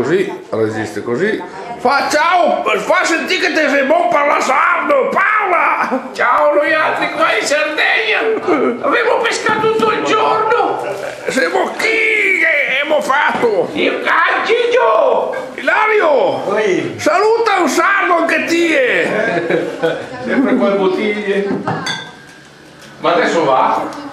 Così, resiste così. Fa ciao, fa sentire che te sei buon parla sardo, Paola! Ciao noi altri qua in Sardegna! Avevo pescato tutto il giorno! Siamo chi che abbiamo fatto? Io ah, Gigio! Ilario! Oi. Saluta un sardo anche te! Eh, sempre quelle bottiglie! Ma adesso va?